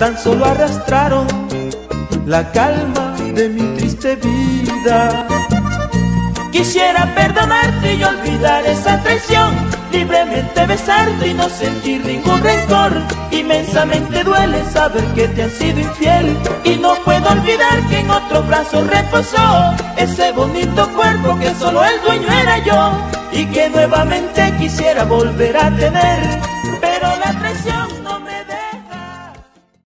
tan solo arrastraron la calma de mi triste vida. Quisiera perdonarte y olvidar esa traición, libremente besarte y no sentir ningún rencor. Inmensamente duele saber que te han sido infiel y no puedo olvidar que en otro brazo reposó ese bonito cuerpo que solo el dueño era yo y que nuevamente quisiera volver a tener,